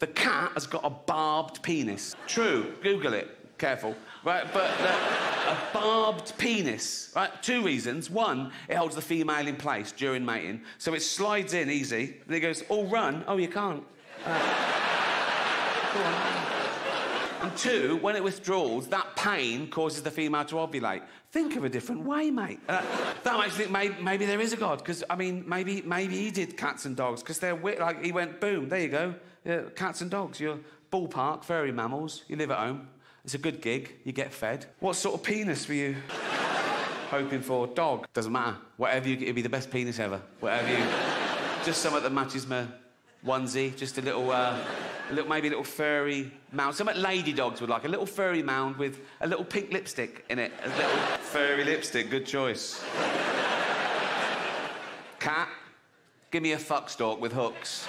The cat has got a barbed penis. True. Google it. Careful. Right, but a barbed penis. Right, two reasons. One, it holds the female in place during mating, so it slides in easy. And it goes, "Oh, run! Oh, you can't." Uh. And two, when it withdraws, that pain causes the female to ovulate. Think of a different way, mate. Uh, that makes me think maybe, maybe there is a God, because I mean, maybe maybe he did cats and dogs, because they're like he went boom. There you go, yeah, cats and dogs. You're ballpark, furry mammals. You live at home. It's a good gig. You get fed. What sort of penis were you hoping for? Dog. Doesn't matter. Whatever you get, it'll be the best penis ever. Whatever you. Just something that matches my onesie. Just a little. Uh, a little, maybe a little furry mound. Something lady dogs would like. A little furry mound with a little pink lipstick in it. A little furry lipstick. Good choice. Cat, give me a fuck stalk with hooks.